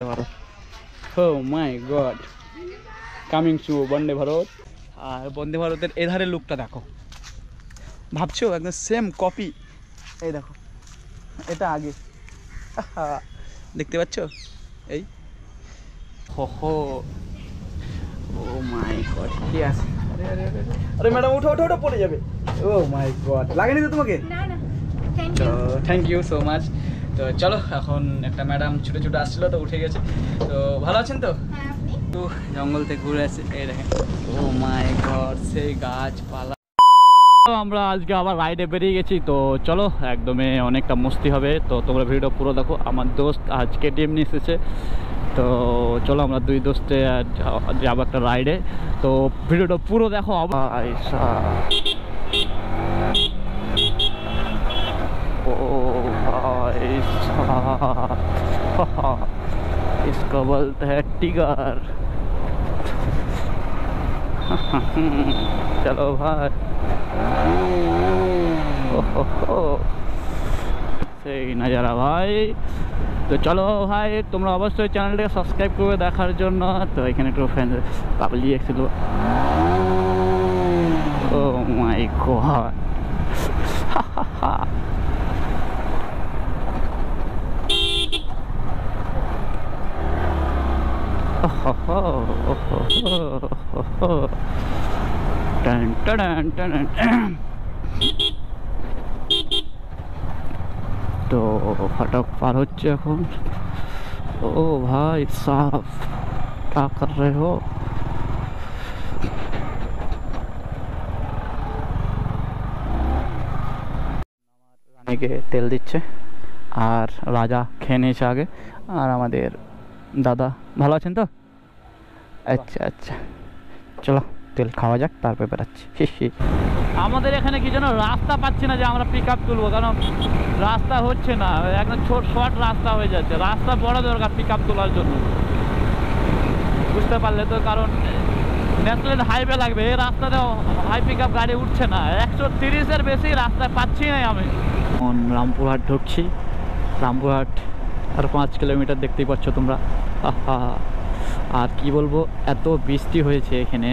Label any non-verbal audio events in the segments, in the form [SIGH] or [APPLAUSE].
Bharat oh my god coming to Vande Bharat আর বন্দে ভারতের এধারের লুকটা দেখো। ভাবছ একদম সেম কপি এই দেখো এটা আগে। আহা, দেখতে পাচ্ছ? এই। হো হো। ও মাই গড কি আছে? আরে আরে আরে আরে। আরে ম্যাডাম উঠো উঠো উঠো পড়ে যাবে। ও মাই গড লাগেনি তো তোমাকে? না না। থ্যাংক তো you thank you so much তো চলো এখন একটা ম্যাডাম ছুটে ছুটে আসছিল তো উঠে গেছে। তো ভালো আছেন তো? হ্যাঁ জঙ্গল থেকে ঘুরে আসে এই দেখেন। ও মাই গড সেই গাছপালা। তো আমরা আজকে আবার রাইডে বেরিয়ে গেছি তো চলো একদমই অনেকটা মস্তি হবে। তো তোমরা ভিডিওটা পুরো দেখো আমার দোস্ত আজ কেটিএম নিয়ে এসেছে। তো চলো আমরা দুই দোস্তে যাব একটা রাইডে তো ভিডিওটা পুরো দেখো আবার भाई [LAUGHS] साहब इसका बोलते है टिगर [LAUGHS] चलो भाई ओहो সেই নজারা ভাই তো চলো ভাই তোমরা অবশ্যই চ্যানেলটাকে সাবস্ক্রাইব করবে দেখার জন্য তো এখানে একটু ফ্যান পাবলি এসেছিল ও মাই গড টান টান টান তো ফটক পার হচ্ছে এখন ও ভাই সাফ क्या कर रहे हो রানীকে তেল দিচ্ছে আর রাজা খেয়ে নিয়েছে আগে আর আমাদের দাদা ভালো আছেন তো আচ্ছা আচ্ছা। চলো তেল খাওয়া যাক তারপরে বেরাচ্ছি আমাদের এখানে কি যেন রাস্তা পাচ্ছি না যে আমরা পিক আপ তুলবো কারণ রাস্তা হচ্ছে না। একদম ছোট শর্ট রাস্তা হয়ে যাচ্ছে। রাস্তা বড় দরকার পিক আপ তোলার জন্য। বুঝতে পারলে তো কারণ ন্যাশনাল হাইওয়ে লাগবে। এই রাস্তাতে হাই পিক আপ গাড়ি উঠছে না। একশো তিরিশের বেশি রাস্তায় পাচ্ছি না আমি। এখন রামপুরহাট ঢুকছি। রামপুরহাট আর পাঁচ কিলোমিটার দেখতেই পাচ্ছ তোমরা। আহা। আর কি বলবো এত বৃষ্টি হয়েছে এখানে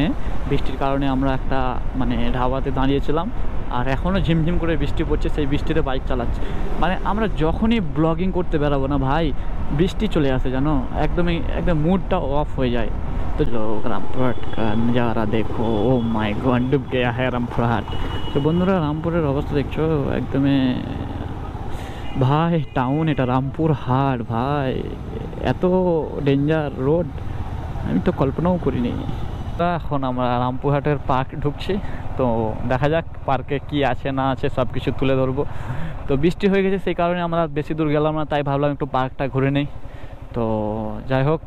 বৃষ্টির কারণে আমরা একটা মানে ঢাবাতে দাঁড়িয়েছিলাম আর এখনও ঝিমঝিম করে বৃষ্টি পড়ছে সেই বৃষ্টিতে বাইক চালাচ্ছে মানে আমরা যখনই ব্লগিং করতে বেরাবো না ভাই বৃষ্টি চলে আসে জানো একদমই একদম মুডটা অফ হয়ে যায় তো লোক রামপুরহাট का नज़ारा देखो ও মাই গড ডুব গয়া হ্যাঁ রামপুরহাট তো বন্ধুরা রামপুরের অবস্থা দেখছো একদমই ভাই টাউন এটা রামপুর হাট ভাই এত ডেঞ্জার রোড আমি তো কল্পনাও করিনি। তা এখন আমরা রামপুরহাটের পার্ক ঢুকছি তো দেখা যাক পার্কে কি আছে না আছে সব কিছু তুলে ধরবো। তো বৃষ্টি হয়ে গেছে সেই কারণে আমরা বেশি দূর গেলাম না তাই ভাবলাম একটু পার্কটা ঘুরে নেই। তো যাই হোক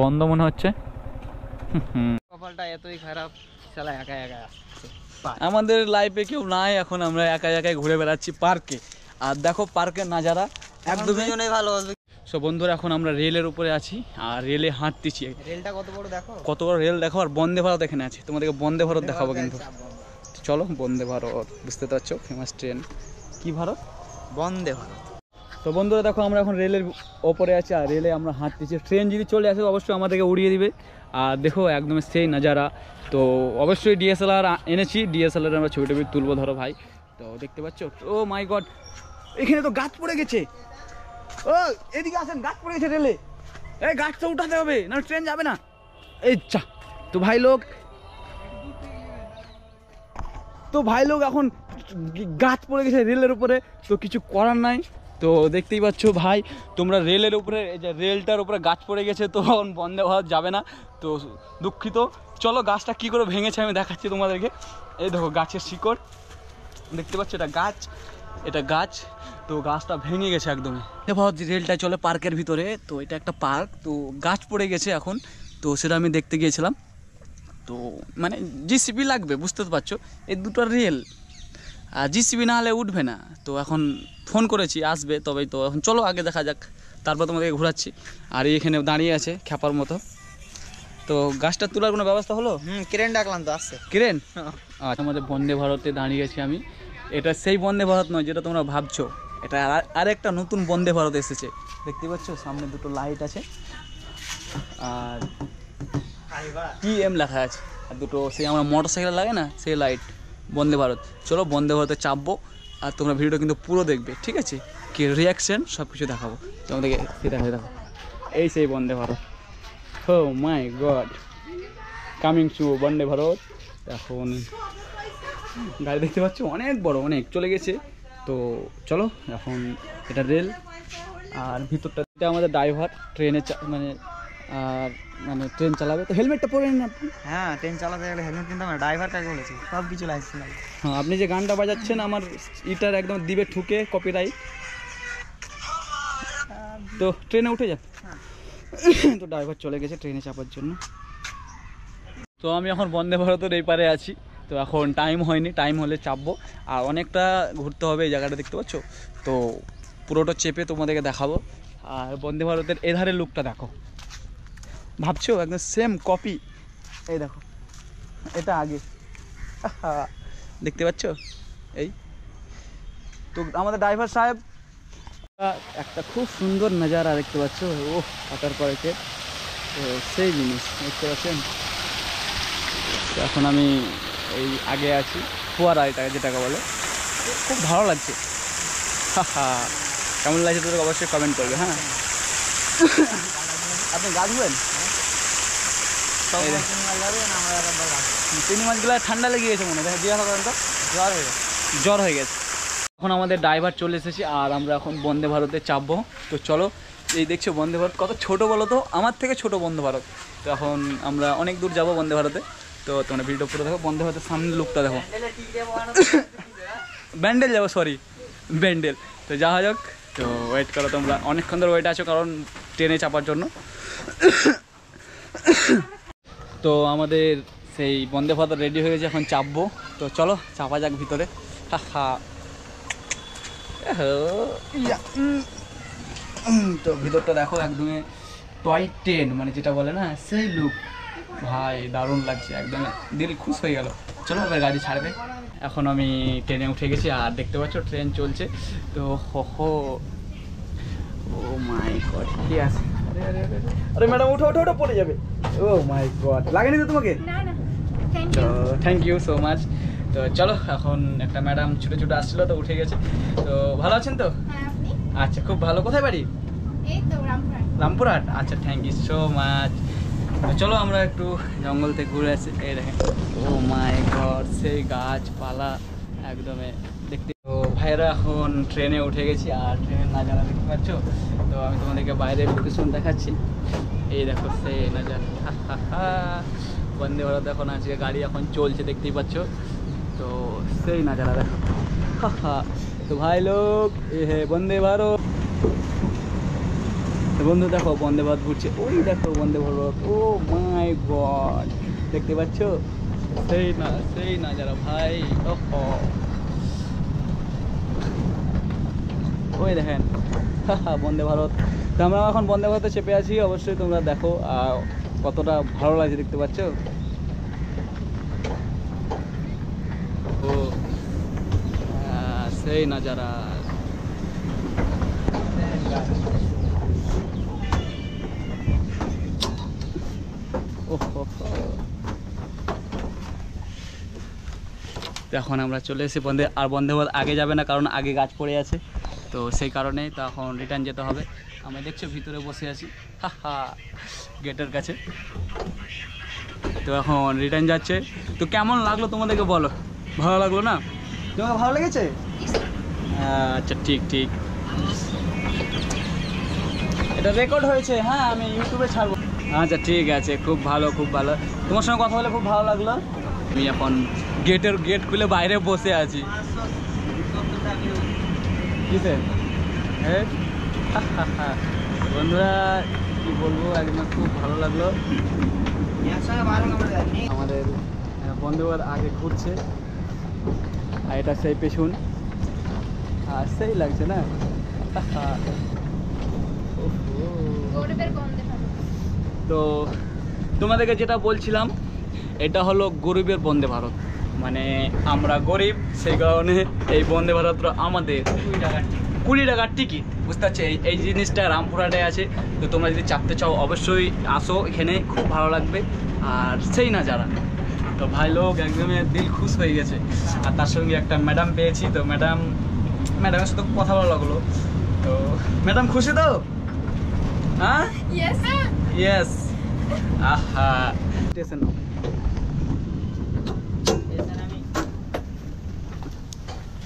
বন্ধ মনে হচ্ছে। কপালটা এতই খারাপ শালা একা একা আমাদের লাইফে কেউ নাই এখন আমরা একা একাই ঘুরে বেড়াচ্ছি পার্কে। আর দেখো পার্কের নাজারা একদমই ভালোবাসবে সো বন্ধুরা এখন আমরা রেলের উপরে আছি আর রেলে হাঁটতেছি। রেলটা কত বড় দেখো? কত বড় রেল দেখো? আর বন্দে ভারত এখানে আছে। তোমাদেরকে বন্দে ভারত দেখাবো কিন্তু। চলো বন্দে ভারত। বুঝতে পারছ? ফেমাস ট্রেন কি ভারত? বন্দে ভারত। তো বন্ধুরা দেখো আমরা এখন রেলের ওপরে আছি আর রেলে আমরা হাঁটতেছি। ট্রেন যদি চলে আসে অবশ্যই আমাদেরকে উড়িয়ে দিবে। আর দেখো একদম সেই নাজারা। তো অবশ্যই ডিএসএলআর এনেছি। ডিএসএলআর আমরা ছবি টবি তুলবো ধরো ভাই। তো দেখতে পাচ্ছ? ও মাই গড এখানে তো গাছ পড়ে গেছে। ও, এদিকে আসেন, গাছ পড়ে গেছে রেলে। এই গাছটা উঠাতে হবে না ট্রেন যাবে না। এই চা তো ভাই লোক তো ভাই লোক এখন গাছ পড়ে গেছে রেলের উপরে, তো কিছু করার নাই। তো দেখতেই পাচ্ছ ভাই, তোমরা রেলের উপরে, এই যে রেলটার উপরে গাছ পড়ে গেছে, তো এখন বন্দে ভারত যাবে না। তো দুঃখিত। চলো গাছটা কি করে ভেঙেছে আমি দেখাচ্ছি তোমাদেরকে। এই দেখো গাছের শিকড়। দেখতে পাচ্ছ এটা গাছ। এটা গাছ তো গাছটা ভেঙে গেছে একদমই। যে রেলটা চলে পার্কের ভিতরে তো এটা একটা পার্ক তো গাছ পড়ে গেছে এখন তো সেটা আমি দেখতে গিয়েছিলাম। তো মানে জিসিবি লাগবে বুঝতে তো পারছ? এই দুটো রেল আর জিসিবি না হলে উঠবে না। তো এখন ফোন করেছি আসবে তবেই তো এখন চলো আগে দেখা যাক তারপর তোমাদেরকে ঘোরাচ্ছি। আর এই এখানে দাঁড়িয়ে আছে খ্যাপার মতো। তো গাছটা তোলার কোনো ব্যবস্থা হলো? হুম ক্রেন ডাকলাম তো আসছে। কিরেন? আচ্ছা আমাদের বন্দে ভারতে দাঁড়িয়ে গেছি আমি। এটা সেই বন্দে ভারত নয় যেটা তোমরা ভাবছ। এটা আর- আরেকটা নতুন বন্দে ভারত এসেছে। দেখতে পাচ্ছ? সামনে দুটো লাইট আছে। আর কি এম লেখা আছে। আর দুটো সেই আমার মোটর সাইকেল লাগে না, সেই লাইট। বন্দে ভারত। চলো বন্দে ভারতে চাপবো। আর তোমরা ভিডিওটা কিন্তু পুরো দেখবে, ঠিক আছে? কি রিয়াকশন সব কিছু দেখাবো তোমাদেরকে হয়ে দেখো। এই সেই Vande Bharat. Oh my god coming to Vande Bharat. এখন গাড়ি দেখতে পাচ্ছ? অনেক বড় অনেক। চলে গেছে। তো চলো এখন এটা রেল। আর ভিতরটা এটা আমাদের ড্রাইভার ট্রেনে মানে আর মানে ট্রেন চালাবে। তো হেলমেটটা পরে নিন আপনি। হ্যাঁ ট্রেন চালাতে গেলে হেলমেট কিনতে হবে ড্রাইভার কাকে বলেছে? সব কিছু লাইসেন্স লাগে হ্যাঁ আপনি যে গানটা বাজাচ্ছেন আমার ইটার একদম দিবে ঠুকে কপিরাইট তো ট্রেনে উঠে যান। তো ড্রাইভার চলে গেছে ট্রেনে চাপার জন্য। তো আমি এখন বন্দে ভারতের এই পারে আছি। তো এখন টাইম হয়নি টাইম হলে চাপবো। আর অনেকটা ঘুরতে হবে এই জায়গাটা দেখতে পাচ্ছ? তো পুরোটা চেপে তোমাদেরকে দেখাবো। আর বন্দে ভারতের এধারের লুকটা দেখো। ভাবছ? একদম সেম কপি এই দেখো, এটা আগে। দেখতে পাচ্ছ? এই। তো আমাদের ড্রাইভার সাহেব, একটা খুব সুন্দর নজারা দেখতে পাচ্ছ? ও কাটার পরেতে। তো সেই জিনিস, দেখতে পাচ্ছেন? এখন আমি এই আগে আছি ফোয়ারা এটা যেটাকে বলে। খুব ভালো লাগছে। হাহা, কেমন লাগছে তোদের অবশ্যই কমেন্ট করবে হ্যাঁ? আপনি গা ধুবেন তিন মাছগুলো ঠান্ডা লেগে গেছে মনে হয়। জিজ্ঞাসা করেন তো জ্বর হয়ে গেছে। জ্বর হয়ে গেছে। এখন আমাদের ড্রাইভার চলে এসেছি আর আমরা এখন বন্দে ভারতে চাপবো। তো চলো এই দেখছ বন্দে ভারত কত ছোট বলো তো? আমার থেকে ছোট বন্দে ভারত। তো এখন আমরা অনেক দূর যাব বন্দে ভারতে। তো তোমরা ভিডিও পুরো দেখো বন্দে ভারতের সামনে লুকটা দেখো। ব্যান্ডেল যাব সরি ব্যান্ডেল। তো যা হোক তো ওয়েট করো তোমরা। অনেকক্ষণ ধরে ওয়েট আছো কারণ ট্রেনে চাপার জন্য। তো আমাদের সেই বন্দে ভারত রেডি হয়ে গেছে, এখন চাপবো। তো চলো, চাপা যাক ভিতরে। হা তো ভিতরটা দেখো, একদমই টয় ট্রেন মানে যেটা বলে না, সেই লুক ভাই দারুণ লাগছে একদম। দিল খুশ হয়ে গেল। চলো এবার গাড়ি ছাড়বে। এখন আমি ট্রেনে উঠে গেছি আর দেখতে পাচ্ছ ট্রেন চলছে। তো হো হো। ও মাই গড কি আছে? আরে ম্যাডাম উঠো উঠো উঠো পড়ে যাবে। Oh my god. লাগেনি তো তোমাকে? না না। থ্যাংক তো you thank you so much তো চলো এখন একটা ম্যাডাম ছুটে ছুটে আসছিল তো উঠে গেছে। তো ভালো আছেন তো? হ্যাঁ আচ্ছা খুব ভালো। কোথায় বাড়ি? রামপুরহাট। আচ্ছা থ্যাংক ইউ সো মাচ চলো আমরা একটু জঙ্গল থেকে ঘুরে আসি। এই দেখেন। ও মাই ঘর সেই গাছপালা একদমে দেখতে তো ভাইরা এখন ট্রেনে উঠে গেছি, আর ট্রেনের নাজারা দেখতে পাচ্ছ? তো আমি তোমাদেরকে বাইরে লোকেশন দেখাচ্ছি। এই দেখো সেই নাজারা। বন্দে ভারত এখন আজকে গাড়ি এখন চলছে, দেখতেই পাচ্ছ? তো সেই নাজারা দেখো। তো ভাই লোক, এ হে বন্দে ভারত। বন্ধু দেখো, বন্দে ভারত ঘুরছে। ওই দেখো, Vande Bharat. Oh my god. দেখতে পাচ্ছ? সেই না সেই না যারা ভাই ওই দেখেন। বন্দে ভারত। তো আমরা এখন বন্দে ভারতে চেপে আছি, অবশ্যই তোমরা দেখো, আর কতটা ভালো লাগছে দেখতে পাচ্ছ? ও সেই নাজারা ওহো এখন আমরা চলে এসেছি বন্দে আর ভারত আগে যাবে না কারণ আগে গাছ পড়ে আছে। তো সেই কারণে তো এখন রিটার্ন যেতে হবে। আমি দেখছ ভিতরে বসে আছি। হা হা গেটের কাছে। তো এখন রিটার্ন যাচ্ছে। তো কেমন লাগল তোমাদেরকে বলো? ভালো লাগল না? তোমাকে ভালো লেগেছে? আচ্ছা ঠিক ঠিক। এটা রেকর্ড হয়েছে। হ্যাঁ আমি ইউটিউবে ছাড়বো। আচ্ছা ঠিক আছে খুব ভালো খুব ভালো। তোমার সঙ্গে কথা বলে খুব ভালো লাগল। আমি এখন গেটের গেট খুলে বাইরে বসে আছি। কিসে? হ্যাঁ বন্ধুরা কি বলব একদম খুব ভালো লাগল। আমাদের বন্ধুবার আগে ঘুরছে। আর এটা সেই পেছন। আর সেই লাগছে না ওহো। গরিবের বন্দে ভারত তো তোমাদেরকে যেটা বলছিলাম, এটা হলো গরিবের বন্দে ভারত। মানে আমরা গরিব, সেই কারণে এই বন্দে ভারতটা আমাদের। কুড়ি টাকার টিকিট। বুঝতে পারছ? এই এই জিনিসটা রামপুরহাটে আছে। তো তোমরা যদি চাপতে চাও, অবশ্যই আসো এখানে, খুব ভালো লাগবে। আর সেই না যারা। তো ভাই লোক, একদমই দিল খুশ হয়ে গেছে। আর তার সঙ্গে একটা ম্যাডাম পেয়েছি। তো ম্যাডাম, ম্যাডামের সাথে কথা ভালো লাগল। তো ম্যাডাম খুশি তো? হ্যাঁ. ইয়েস আহা স্টেশন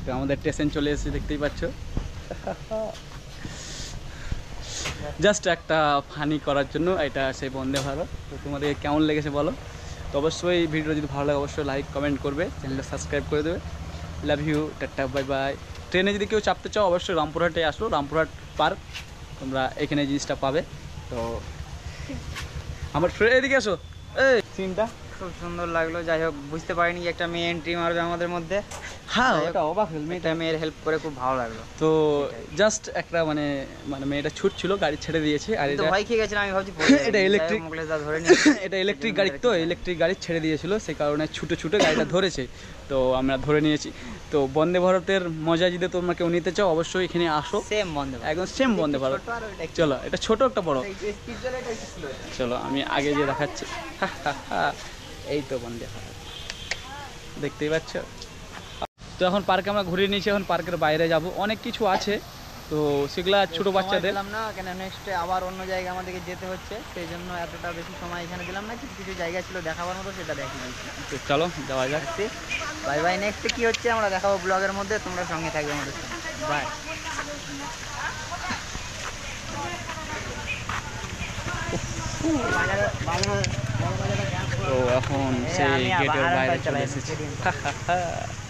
তো আমাদের স্টেশন চলে এসেছে দেখতেই পাচ্ছ। জাস্ট একটা ফানি করার জন্য এটা সেই বন্দে ভারত। তো তোমাদের কেমন লেগেছে বলো? তো অবশ্যই ভিডিও যদি ভালো লাগে অবশ্যই লাইক কমেন্ট করবে চ্যানেলটা সাবস্ক্রাইব করে দেবে। Love you tata bye bye ট্রেনে যদি কেউ চাপতে চাও অবশ্যই রামপুরহাটে আসো রামপুরহাট পার্ক। তোমরা এখানে জিনিসটা পাবে। তো আমার ফ্রেন্ড এদিকে আসো। এই, সিনটা। খুব সুন্দর লাগল, যাই হোক, বুঝতে পারিনি একটা মেয়ে এন্ট্রি মারবে আমাদের মধ্যে। হ্যাঁ হোক, ওটা অবাক হল মেয়েটা। মেয়ের হেল্প করে খুব ভালো লাগল। তো জাস্ট একটা মানে মানে মেয়েটা ছুটছিল গাড়ি ছেড়ে দিয়েছে আর এটা ভয় খেয়ে গেছিলাম আমি ভাবছি [LAUGHS] এটা দা ধরে [LAUGHS] এটা ইলেকট্রিক গাড়ি তো ইলেকট্রিক গাড়ি ছেড়ে দিয়েছিল সেই কারণে ছুটে ছুটে গাড়িটা ধরেছে। তো আমরা ধরে নিয়েছি। তো বন্দে ভারতের মজা যদি তোমরা কেউ নিতে চাও অবশ্যই এখানে আসো। সেম বন্ধ একদম সেম বন্দে ভারত। চলো এটা ছোট একটা বড়। এটা। চলো আমি আগে যে দেখাচ্ছি। [LAUGHS] এই তো বন্দে ভারত। দেখতেই পাচ্ছ? তো এখন পার্কে আমরা ঘুরে নিয়েছি এখন পার্কের বাইরে যাব। অনেক কিছু আছে তো সেগুলা ছোট বাচ্চাদের। দিলাম না কেন নেক্সট আবার অন্য জায়গায় আমাদেরকে যেতে হচ্ছে সেই জন্য এতটা বেশি সময় এখানে দিলাম না কিছু কিছু জায়গা ছিল দেখাবার মতো সেটা দেখে তো চলো যাওয়া যাক। বাই বাই নেক্সট কি হচ্ছে আমরা দেখাবো ব্লগের মধ্যে তোমরা সঙ্গে থাকবে আমাদের বাই তো এখন সেই গেটের বাইরে চলে এসেছি। [LAUGHS]